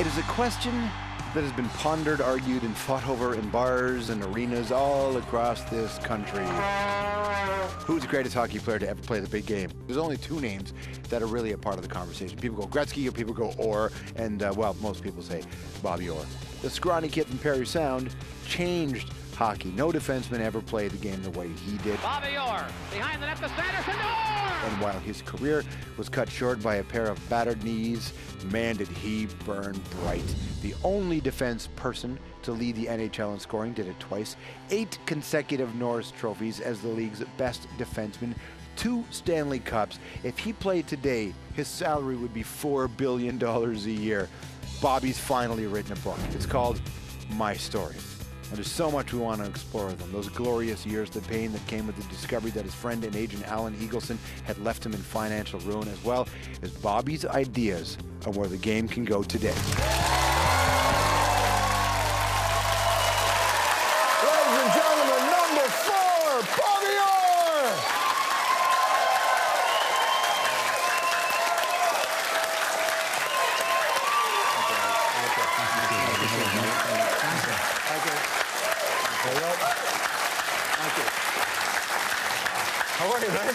It is a question that has been pondered, argued, and fought over in bars and arenas all across this country. Who's the greatest hockey player to ever play the big game? There's only two names that are really a part of the conversation. People go Gretzky or people go Orr, and uh, well, most people say Bobby Orr. The scrawny kid from Parry Sound changed hockey. No defenseman ever played the game the way he did. Bobby Orr behind the net to Sanderson. Orr! And while his career was cut short by a pair of battered knees, man, did he burn bright. The only defense person to lead the NHL in scoring did it twice. Eight consecutive Norris trophies as the league's best defenseman. Two Stanley Cups. If he played today, his salary would be $4 billion a year. Bobby's finally written a book. It's called My Story. And there's so much we want to explore with him. Those glorious years, the pain that came with the discovery that his friend and agent Alan Eagleson had left him in financial ruin, as well as Bobby's ideas on where the game can go today. Ladies and gentlemen, number four, Bobby Orr. How are you, man?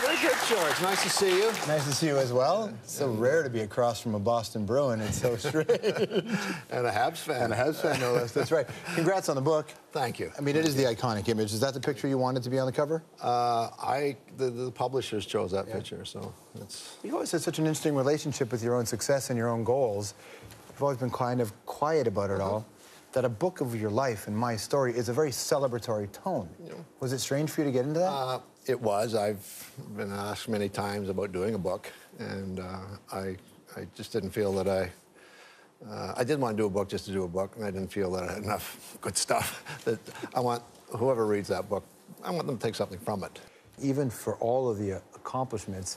Very good, George. Nice to see you. Nice to see you as well. It's so rare to be across from a Boston Bruin. It's so strange. And a Habs fan. and a Habs fan, no less. That's right. Congrats on the book. Thank you. I mean, it is the iconic image. Is that the picture you wanted to be on the cover? Uh, I the, the publishers chose that picture, so it's You've always had such an interesting relationship with your own success and your own goals. You've always been kind of quiet about it all. That a book of your life and my story is a very celebratory tone. Was it strange for you to get into that? uh, it was. I've been asked many times about doing a book, and uh, I I just didn't feel that I. Uh, I didn't want to do a book just to do a book, and I didn't feel that I had enough good stuff. That I want whoever reads that book, I want them to take something from it. Even for all of the accomplishments,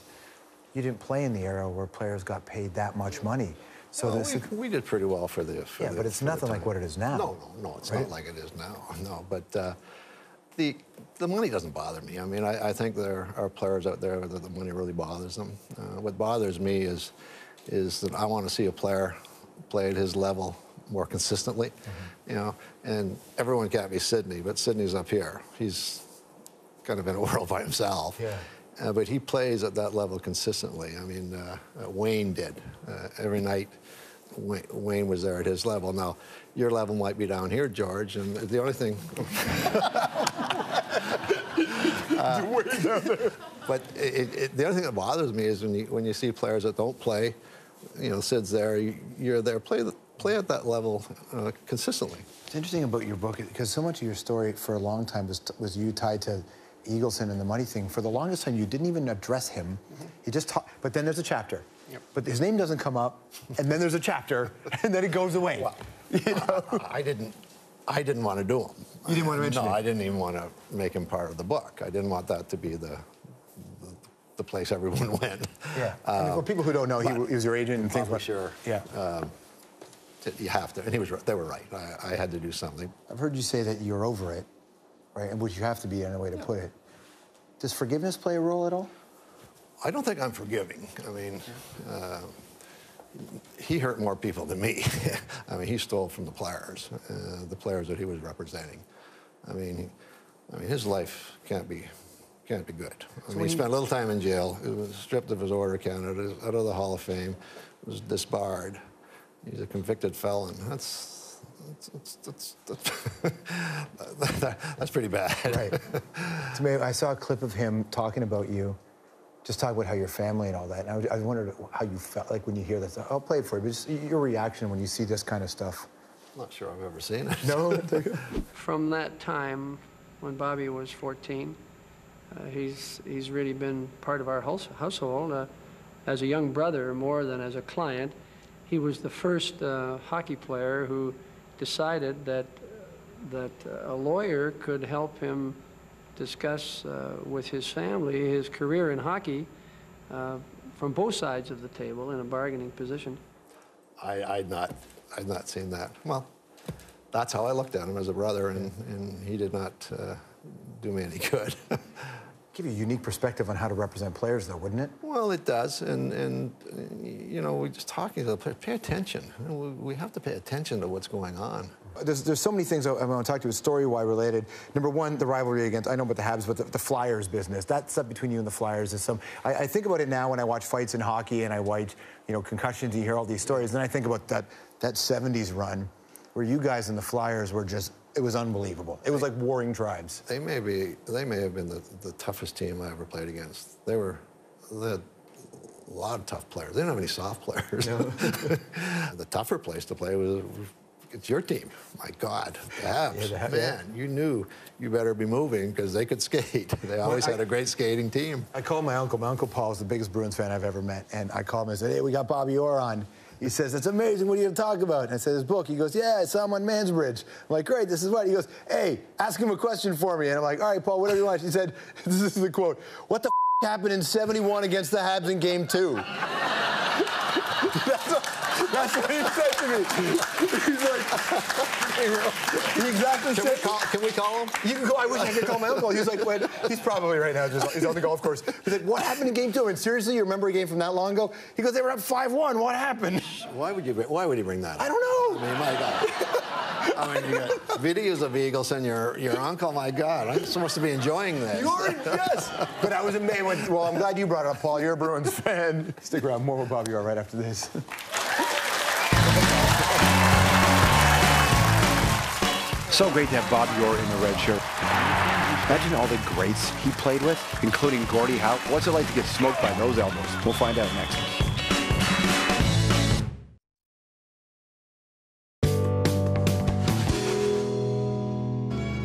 you didn't play in the era where players got paid that much money. So this, we, we did pretty well for the. For Yeah, the- but it's nothing like what it is now, No, no, no. It's right? not like it is now. No, but uh, the the money doesn't bother me. I mean, I, I think there are players out there that the money really bothers them. Uh, what bothers me is is that I want to see a player play at his level more consistently. Mm-hmm. You know, and everyone can't be Sidney, but Sidney's up here. He's kind of in a world by himself. Yeah. Uh, but he plays at that level consistently. I mean, uh, uh, Wayne did. Uh, every night, Wayne, Wayne was there at his level. Now, your level might be down here, George, and the only thing. But it, it, the only thing that bothers me is when you, when you see players that don't play, you know, Sid's there, you, you're there, play, the, play at that level uh, consistently. It's interesting about your book because so much of your story for a long time was, was you tied to Eagleson and the money thing. For the longest time, you didn't even address him. You just talk, but then there's a chapter. Yep. But his name doesn't come up, and then there's a chapter, and then it goes away. Well, you know? I didn't. I didn't want to do him. You didn't want to mention No, him? I didn't even want to make him part of the book. I didn't want that to be the the, the place everyone went. Yeah. I mean, for people who don't know, he, he was your agent and things like Publisher. Yeah. Um, you have to, and he was. right- They were right. I, I had to do something. I've heard you say that you're over it, right? And which you have to be in a way to put it. Does forgiveness play a role at all? I don't think I'm forgiving. I mean, uh, he hurt more people than me. I mean, he stole from the players, uh, the players that he was representing. I mean, I mean, his life can't be can't be good. I mean, he spent a little time in jail. He was stripped of his order count, out of the Hall of Fame, was disbarred. He's a convicted felon. That's that's, that's, that's, that's pretty bad. Right. so maybe I saw a clip of him talking about you, just talking about how your family and all that. And I, I wondered how you felt like when you hear this. I'll play it for you, but just your reaction when you see this kind of stuff. I'm not sure I've ever seen it. No. From that time, when Bobby was 14, uh, he's he's really been part of our house, household uh, as a young brother more than as a client. He was the first uh, hockey player who decided that that a lawyer could help him discuss uh, with his family his career in hockey uh, from both sides of the table in a bargaining position. I, I'd not, I'd not seen that. Well, that's how I looked at him as a brother, and, and he did not uh, do me any good. Give you a unique perspective on how to represent players, though, wouldn't it? Well, it does, and and you know, we're just talking to the players. Pay attention. You know, we, we have to pay attention to what's going on. There's, there's so many things I want to talk to you, story-wise related. Number one, the rivalry against, I know about the Habs, but the, the Flyers business. That stuff between you and the Flyers is some, I, I, think about it now when I watch fights in hockey and I watch, you know, concussions, you hear all these stories. Then I think about that, that 70s run where you guys and the Flyers were just it was unbelievable. It was like warring tribes. They may be, they may have been the, the toughest team I ever played against. They were, they had a lot of tough players. They didn't have any soft players. No. the tougher place to play was, it's your team. My God, the Habs. Yeah, the, Man, yeah. you knew you better be moving because they could skate. They always well, I, had a great skating team. I called my uncle. My uncle Paul is the biggest Bruins fan I've ever met, and I called him and said, "Hey, we got Bobby Orr on." He says, It's amazing. What are you going to talk about? And I said, His book. He goes, Yeah, I saw him on Mansbridge. I'm like, Great, this is what? He goes, Hey, ask him a question for me. And I'm like, All right, Paul, whatever you want. He said, This is the quote What the happened in 71 against the Habs in game two? That's what, that's what he said to me. He's like, he exactly can said. We call, can we call him? You can go. I wish I could call my uncle. He's like, "What?" He's probably right now just he's on the golf course. He's like, "What happened in game two? And seriously, you remember a game from that long ago? He goes, "They were up five-one. What happened?" Why would you? Why would he bring that? Up? I don't know. I mean, my God. I mean, you got videos of Eagleson. Your your uncle. My God, I'm supposed to be enjoying this. You're yes. But I was amazed. Well, I'm glad you brought it up, Paul. You're a Bruins fan. Stick around. More with Bobby Orr right after this. So great to have Bobby Orr in the red shirt. Imagine all the greats he played with, including Gordie Howe. What's it like to get smoked by those elbows? We'll find out next.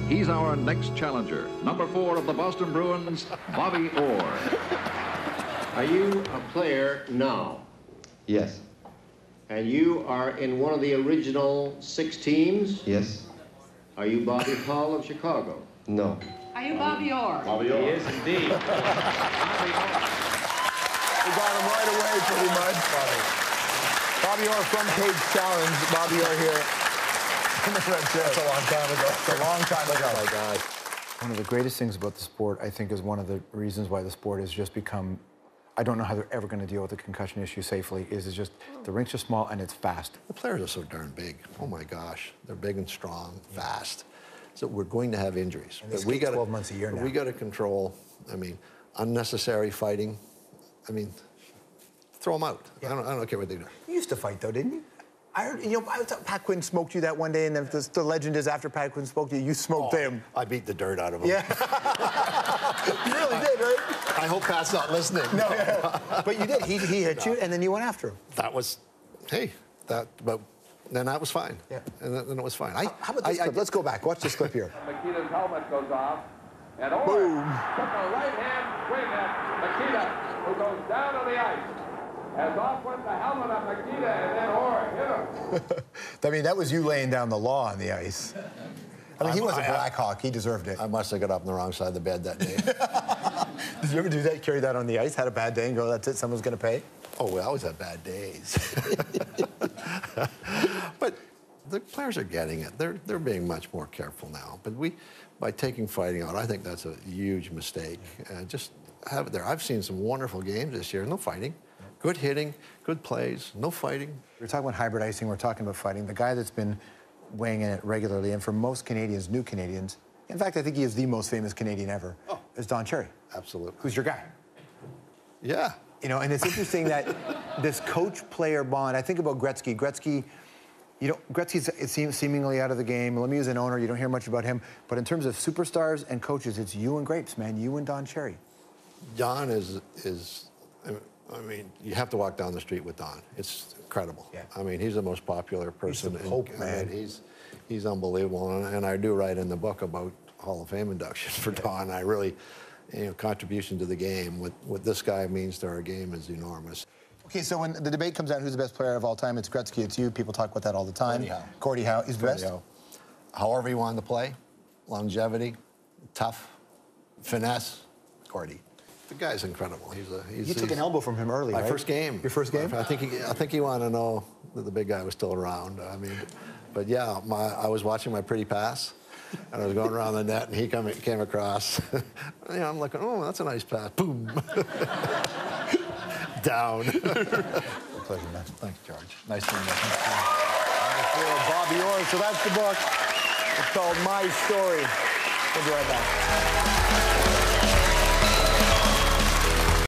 He's our next challenger, number four of the Boston Bruins, Bobby Orr. Are you a player now? Yes. And you are in one of the original six teams? Yes. Are you Bobby Hull of Chicago? No. Are you Bobby Orr? Bobby Orr. He is indeed. Bobby Orr. We got him right away, pretty much. Bobby. Bobby Orr, front page challenge. Bobby Orr here. That's a long time ago. It's a long time ago. Oh my God. One of the greatest things about the sport, I think, is one of the reasons why the sport has just become I don't know how they're ever going to deal with the concussion issue safely. Is it's just the rinks are small and it's fast. The players are so darn big. Oh my gosh, they're big and strong, fast. So we're going to have injuries. And but we got 12 months a year now. We got to control. I mean, unnecessary fighting. I mean, throw them out. Yeah. I, don't, I don't care what they do. You used to fight though, didn't you? I heard, you know, I thought Pat Quinn smoked you that one day, and then the, the legend is after Pat Quinn smoked you, you smoked oh, him. I beat the dirt out of him. Yeah. you really did, right? I hope Pat's not listening. No, but you did. He, he hit no. you, and then you went after him. That was, hey, that, but then that was fine. Yeah. And then, then it was fine. I, How about this I, clip? I, Let's go back. Watch this clip here. Mikita's helmet goes off, and Orr Boom. took a right-hand swing at Mikita, who goes down on the ice. As off went the helmet of Makita, and then Orr hit him. I mean, that was you laying down the law on the ice. I mean, he was a Black Hawk. He deserved it. I must have got up on the wrong side of the bed that day. Did you ever do that? Carry that on the ice? Had a bad day and go, that's it, someone's going to pay? Oh, we always have bad days. but the players are getting it. They're, they're being much more careful now. But we, by taking fighting out, I think that's a huge mistake. Uh, just have it there. I've seen some wonderful games this year. No fighting. Good hitting, good plays, no fighting. We're talking about hybrid icing, we're talking about fighting. The guy that's been weighing in it regularly, and for most Canadians, new Canadians, in fact, I think he is the most famous Canadian ever, oh. Is Don Cherry. Absolutely. Who's your guy? Yeah. You know, and it's interesting that this coach-player bond, I think about Gretzky. Gretzky, you know, Gretzky's it seems seemingly out of the game. Lemieux is an owner. You don't hear much about him. But in terms of superstars and coaches, it's you and Grapes, man. You and Don Cherry. Don is is I mean, you have to walk down the street with Don. It's incredible. Yeah. I mean, he's the most popular person. He's the Pope, in, man. He's, he's unbelievable. And, and, I do write in the book about Hall of Fame induction for Don. I really, you know, contribution to the game. What, what this guy means to our game is enormous. Okay, so when the debate comes out who's the best player of all time, it's Gretzky, it's you. People talk about that all the time. Gordie Howe. Gordie Howe. He's the best? Howe. However you wanted to play, longevity, tough, finesse, Gordie. The guy's incredible. He's a. He's, you took an elbow from him early. My right? first game. Your first game? I think he. I think he wanted to know that the big guy was still around. I mean, but yeah, my, I was watching my pretty pass. And I was going around the net, and he come, came across. you know, I'm looking, oh, that's a nice pass. Boom. Down. Pleasure, man. Thanks, George. Nice to meet you. Bobby Orr. So that's the book. It's called My Story. We'll be right back.